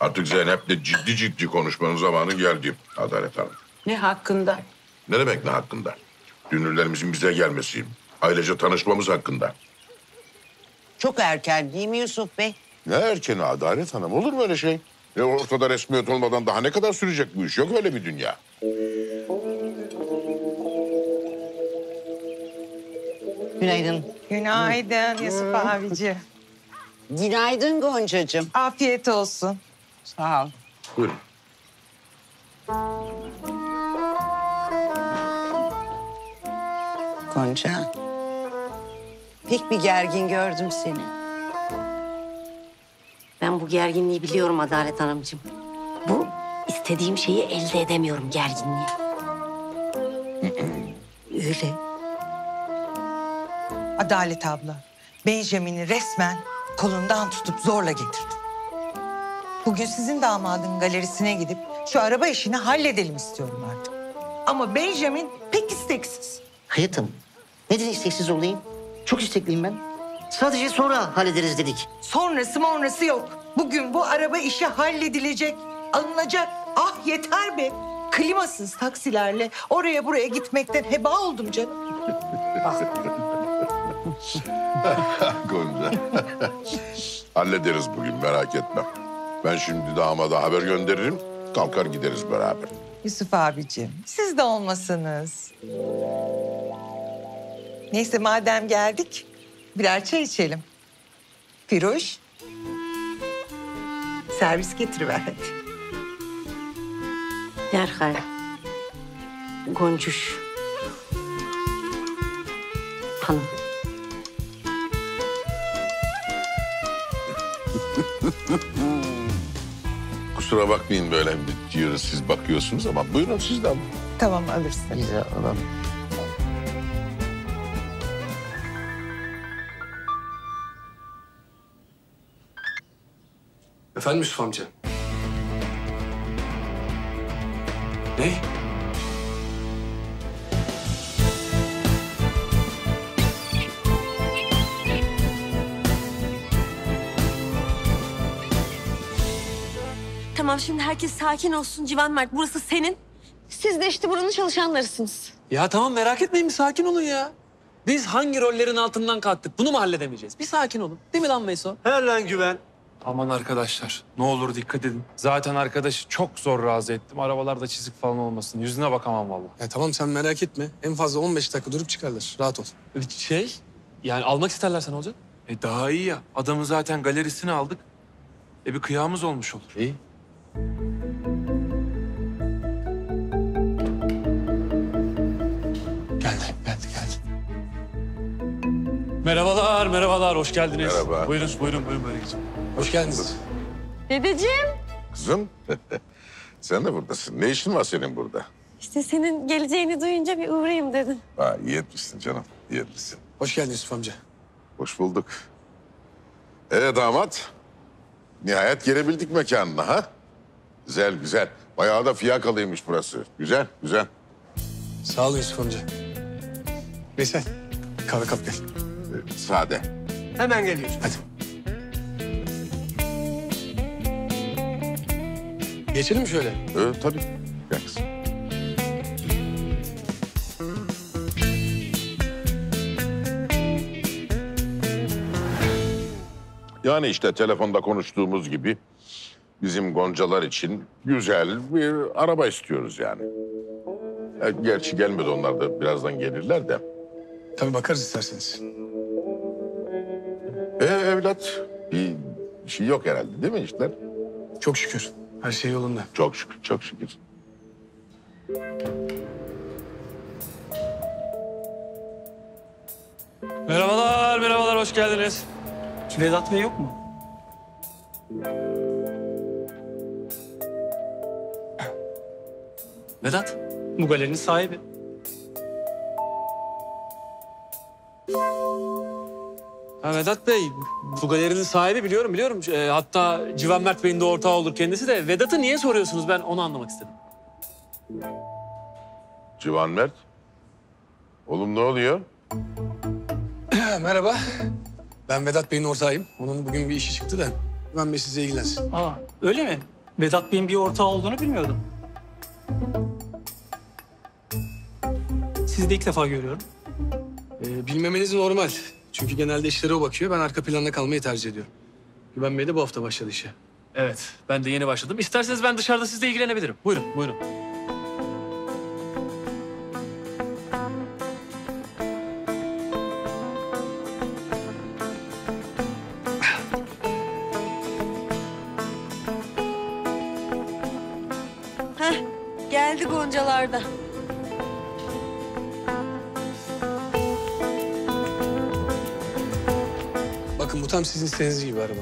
Artık Zeynep'le ciddi ciddi konuşmanın zamanı geldi Adalet Hanım. Ne hakkında? Ne demek ne hakkında? Dünürlerimizin bize gelmesi, ailece tanışmamız hakkında. Çok erken değil mi Yusuf Bey? Ne erkeni Adalet Hanım? Olur mu öyle şey? E ortada resmiyet olmadan daha ne kadar sürecek bu iş? Yok öyle bir dünya. Günaydın. Günaydın Yusuf abici. Günaydın Goncacığım. Afiyet olsun. Sağ ol. Buyurun. Gonca. Pek bir gergin gördüm seni. Ben bu gerginliği biliyorum Adalet Hanımcığım. Bu istediğim şeyi elde edemiyorum gerginliği. Öyle. Adalet abla. Benjamin'i resmen kolundan tutup zorla getirdim. Bugün sizin damadın galerisine gidip şu araba işini halledelim istiyorum artık. Ama Benjamin pek isteksiz. Hayatım, neden isteksiz olayım? Çok istekliyim ben. Sadece sonra hallederiz dedik. Sonrası monrası yok. Bugün bu araba işi halledilecek, alınacak. Ah yeter be. Klimasız taksilerle oraya buraya gitmekten heba oldum canım. Gonca. Hallederiz bugün merak etme. Ben şimdi damada haber gönderirim. Kalkar gideriz beraber. Yusuf abicim, siz de olmasanız. Neyse madem geldik, birer çay içelim. Firuş, servis getiriver hadi. Derhal. Goncuş. Hanım. Kusura bakmayın böyle diyoruz siz bakıyorsunuz ama buyurun siz de alın. Tamam alırsın. Biz de alalım. Efendim Yusuf amca? Ne? Tamam şimdi herkes sakin olsun Civan Mert. Burası senin. Siz de işte buranın çalışanlarısınız. Ya tamam merak etmeyin bir sakin olun ya. Biz hangi rollerin altından kalktık? Bunu mu halledemeyeceğiz? Bir sakin olun. Değil mi lan Meyso? Her lan güven. Aman arkadaşlar ne olur dikkat edin. Zaten arkadaşı çok zor razı ettim. Arabalarda çizik falan olmasın. Yüzüne bakamam vallahi. Ya tamam sen merak etme. En fazla 15 dakika durup çıkarlar. Rahat ol. Şey yani almak isterlerse ne olacak? E daha iyi ya. Adamın zaten galerisini aldık. E bir kıyamız olmuş olur. İyi. Geldi, geldi, geldi. Merhabalar, merhabalar. Hoş geldiniz. Merhaba. Buyurun, buyurun, buyurun böyle geçin. Hoş geldiniz. Dedeciğim. Kızım sen de buradasın. Ne işin var senin burada? İşte senin geleceğini duyunca bir uğrayayım dedim. Ha, iyi etmişsin canım. iyi etmişsin. Hoş geldin Yusuf amca. Hoş bulduk. Ee damat. Nihayet gelebildik mekanına ha? Güzel güzel. Bayağı da fiyakalıymış burası. Güzel güzel. Sağ ol Yusuf amca. Veysel, kahve kap gel. Ee, sade. Hemen geliyor. Hadi. Geçelim mi şöyle? Ee, tabii. Gel kızım. Yani işte telefonda konuştuğumuz gibi bizim Goncalar için güzel bir araba istiyoruz yani. E, gerçi gelmedi onlar da birazdan gelirler de. Tabii bakarız isterseniz. E evlat bir şey yok herhalde değil mi işler? Çok şükür. Her şey yolunda. Çok şükür, çok şükür. Merhabalar, merhabalar. Hoş geldiniz. Vedat Bey yok mu? Vedat. Bu galerinin sahibi. Ha Vedat Bey, bu galerinin sahibi biliyorum, biliyorum. E, hatta Civan Mert Bey'in de ortağı olur kendisi de. Vedat'ı niye soruyorsunuz? Ben onu anlamak istedim. Civan Mert. Oğlum ne oluyor? Merhaba. Ben Vedat Bey'in ortağıyım. Onun bugün bir işi çıktı da Güven Bey size ilgilensin. Aa, öyle mi? Vedat Bey'in bir ortağı olduğunu bilmiyordum. Sizi de ilk defa görüyorum. Ee, bilmemeniz normal. Çünkü genelde işlere o bakıyor. Ben arka planda kalmayı tercih ediyorum. Güven Bey de bu hafta başladı işe. Evet, ben de yeni başladım. İsterseniz ben dışarıda sizle ilgilenebilirim. Buyurun, buyurun. Bu tam sizin istediğiniz gibi araba.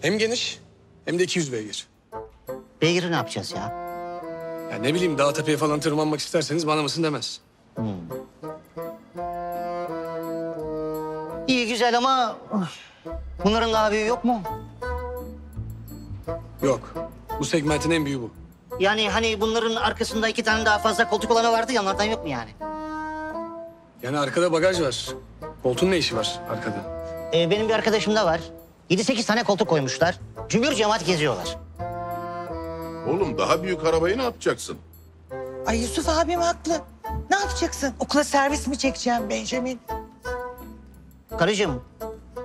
Hem geniş hem de 200 beygir. Beygir'i ne yapacağız ya? Ya ne bileyim dağ tepeye falan tırmanmak isterseniz bana mısın demez. İyi güzel ama bunların daha büyüğü yok mu? Yok. Bu segmentin en büyüğü bu. Yani hani bunların arkasında iki tane daha fazla koltuk olanı vardı ya onlardan yok mu yani? Yani arkada bagaj var. Koltuğun ne işi var arkada? Ee, benim bir arkadaşım da var. 7-8 tane koltuk koymuşlar. Cümbür cemaat geziyorlar. Oğlum daha büyük arabayı ne yapacaksın? Ay Yusuf abim haklı. Ne yapacaksın? Okula servis mi çekeceğim Benjamin? Karıcığım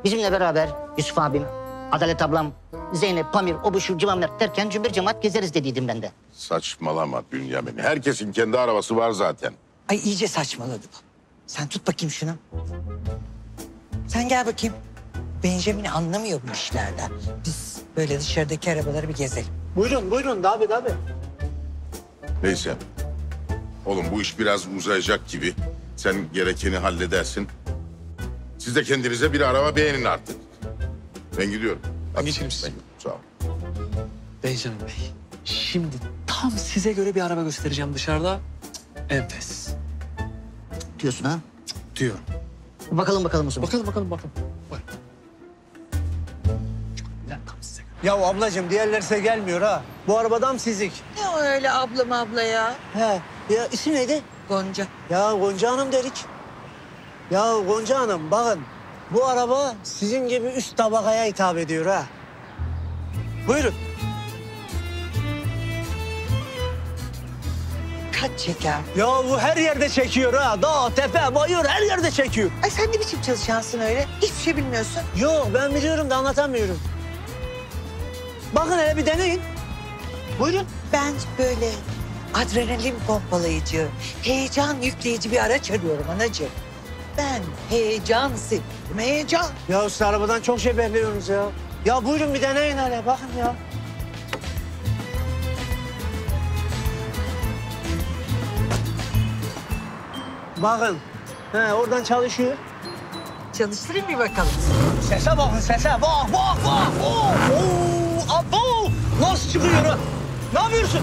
bizimle beraber Yusuf abim, Adalet ablam, Zeynep, Pamir, o bu şu civamlar derken cümbür cemaat gezeriz dediydim ben de. Saçmalama Bünyamin. Herkesin kendi arabası var zaten. Ay iyice saçmaladı bu. Sen tut bakayım şunu. Sen gel bakayım. Benjamin anlamıyor bu işlerden. Biz böyle dışarıdaki arabaları bir gezelim. Buyurun, buyurun. Dabi, dabi. Neyse. Oğlum bu iş biraz uzayacak gibi. Sen gerekeni halledersin. Siz de kendinize bir araba beğenin artık. Ben gidiyorum. Hadi. geçelim siz. Sağ ol. Benjamin Bey, şimdi tam size göre bir araba göstereceğim dışarıda. Enfes. Diyorsun ha? Diyorum. Bakalım bakalım o zaman. Bakalım, bakalım, bakalım. Buyurun. Lan tam size. Ya ablacığım diğerleri size gelmiyor ha. Bu arabadan sizlik. Ne o öyle ablam abla ya? He. Ya isim neydi? Gonca. Ya Gonca Hanım dedik. Ya Gonca Hanım bakın. Bu araba sizin gibi üst tabakaya hitap ediyor ha. Buyurun. Kaç çeker? Ya bu her yerde çekiyor ha. Dağ, tepe, bayır her yerde çekiyor. Ay sen ne biçim çalışansın öyle? Hiçbir şey bilmiyorsun. Yok ben biliyorum da anlatamıyorum. Bakın hele bir deneyin. Buyurun. Ben böyle adrenalin pompalayıcı, heyecan yükleyici bir araç arıyorum anacığım. Ben heyecan seviyorum, heyecan. Ya siz arabadan çok şey bekliyorsunuz ya. Ya buyurun bir deneyin hele bakın ya. Bakın. He, oradan çalışıyor. Çalıştırayım bir bakalım. Sese bakın sese. Bak bak bak. Oo, oo, abo. Nasıl çıkıyor ha? Ne yapıyorsun?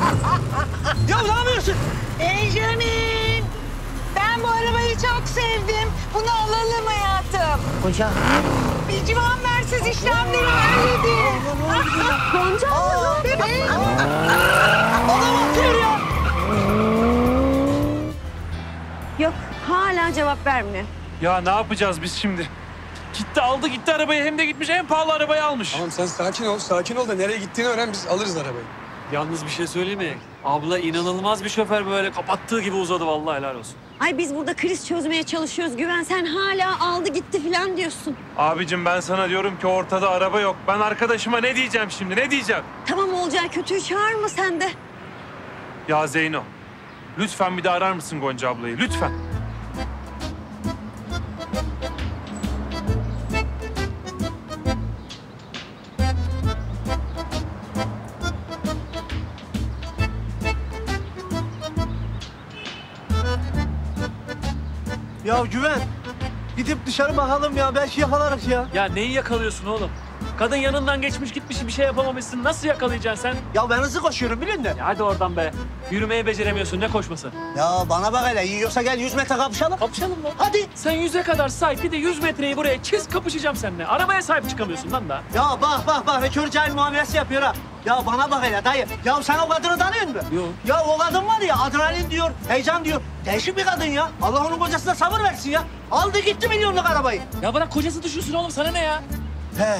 ya ne yapıyorsun? Benjamin! Ben bu arabayı çok sevdim. Bunu alalım hayatım. Hoca. Bir civan versiz işlemleri halledin. Gonca bebeğim. Adam atıyor ya. Hala cevap vermiyor. Ya ne yapacağız biz şimdi? Gitti aldı gitti arabayı hem de gitmiş en pahalı arabayı almış. Tamam sen sakin ol. Sakin ol da nereye gittiğini öğren biz alırız arabayı. Yalnız bir şey söyleyeyim mi? Abla inanılmaz bir şoför böyle kapattığı gibi uzadı vallahi helal olsun. Ay biz burada kriz çözmeye çalışıyoruz. Güven sen hala aldı gitti falan diyorsun. Abicim ben sana diyorum ki ortada araba yok. Ben arkadaşıma ne diyeceğim şimdi? Ne diyeceğim? Tamam olacağı kötüyü çağırma sen de. Ya Zeyno, lütfen bir de arar mısın Gonca ablayı? Lütfen. Dışarı bakalım ya. Belki yakalarız ya. Ya neyi yakalıyorsun oğlum? Kadın yanından geçmiş gitmiş bir şey yapamamışsın. Nasıl yakalayacaksın sen? Ya ben hızlı koşuyorum bilin de. Ya hadi oradan be. Yürümeyi beceremiyorsun ne koşması? Ya bana bak hele. Yiyorsa gel 100 metre kapışalım. Kapışalım lan. Hadi. Sen yüze kadar say bir de yüz metreyi buraya çiz kapışacağım seninle. Arabaya sahip çıkamıyorsun lan da. Ya bak bak bak. Rekör cahil muamelesi yapıyor ha. Ya bana bak hele dayı. Ya sen o kadını tanıyor musun? Yok. Ya o kadın var ya adrenalin diyor, heyecan diyor. Değişik bir kadın ya. Allah onun kocasına sabır versin ya. Aldı gitti milyonluk arabayı. Ya bırak kocası düşünsün oğlum sana ne ya? He.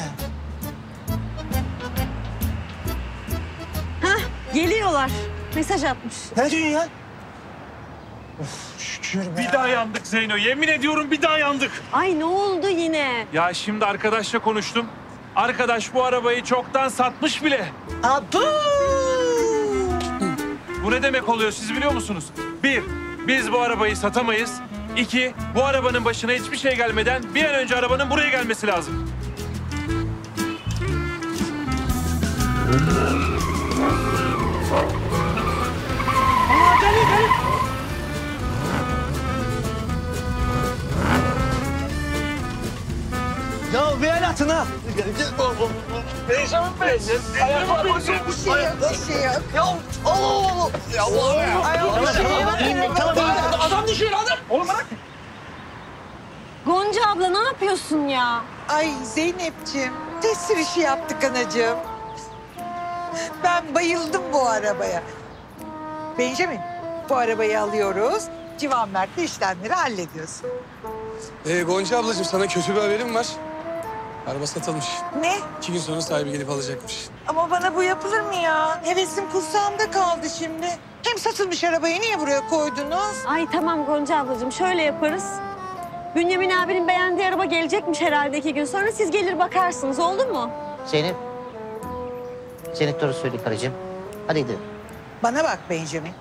Hah geliyorlar. Mesaj atmış. Ne diyorsun ya? Şükür be. Bir daha yandık Zeyno. Yemin ediyorum bir daha yandık. Ay ne oldu yine? Ya şimdi arkadaşla konuştum. Arkadaş bu arabayı çoktan satmış bile. Abo! Bu ne demek oluyor siz biliyor musunuz? Bir, biz bu arabayı satamayız. İki, bu arabanın başına hiçbir şey gelmeden bir an önce arabanın buraya gelmesi lazım. Bir el atın ha. Gonca abla ne yapıyorsun ya? Ay Zeynep'ciğim tesir işi yaptık anacığım. Ben bayıldım bu arabaya. Benjamin bu arabayı alıyoruz. Civan Mert'le işlemleri hallediyorsun. Ee, Gonca ablacığım sana kötü bir haberim var. Araba satılmış. Ne? İki gün sonra sahibi gelip alacakmış. Ama bana bu yapılır mı ya? Hevesim kursağımda kaldı şimdi. Hem satılmış arabayı niye buraya koydunuz? Ay tamam Gonca ablacığım şöyle yaparız. Bünyamin abinin beğendiği araba gelecekmiş herhalde iki gün sonra. Siz gelir bakarsınız oldu mu? Zeynep. Zeynep doğru söyle karıcığım. Hadi gidelim. Bana bak Benjamin.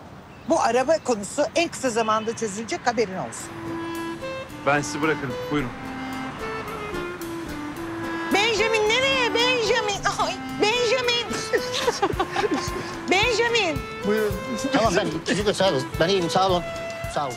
Bu araba konusu en kısa zamanda çözülecek haberin olsun. Ben sizi bırakırım. Buyurun. Benjamin. Ay, Benjamin. Benjamin. Tamam ben çocuklar sağ olun. Ben iyiyim sağ olun. Sağ olun.